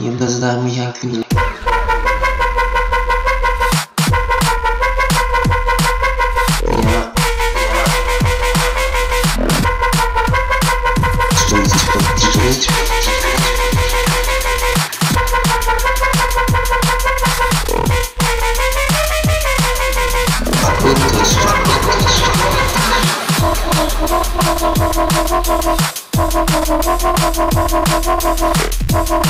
Я не бездам як ні. Я... Что здесь подписывать? Thank you.